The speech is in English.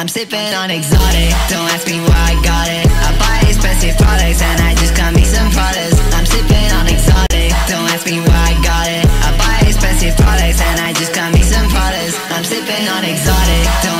I'm sipping on exotic. Don't ask me where I got it. I buy expensive products and I just got me some products. I'm sipping on exotic. Don't ask me where I got it. I buy expensive products and I just got me some products. I'm sipping on exotic. Don't